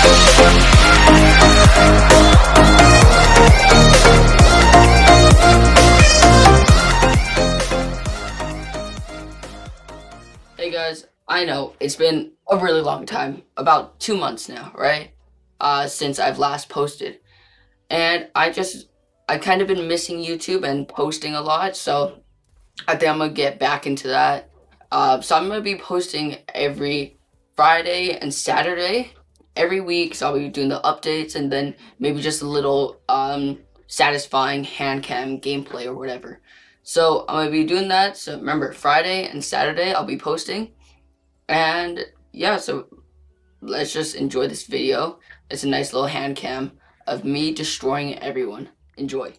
Hey guys, I know it's been a really long time, about two months now, right? Uh, since I've last posted. And I just, I kind of been missing YouTube and posting a lot, so I think I'm gonna get back into that. Uh, so I'm gonna be posting every Friday and Saturday every week. So I'll be doing the updates and then maybe just a little um, satisfying hand cam gameplay or whatever. So I'm gonna be doing that. So remember, Friday and Saturday I'll be posting. And yeah, so let's just enjoy this video. It's a nice little hand cam of me destroying everyone. Enjoy.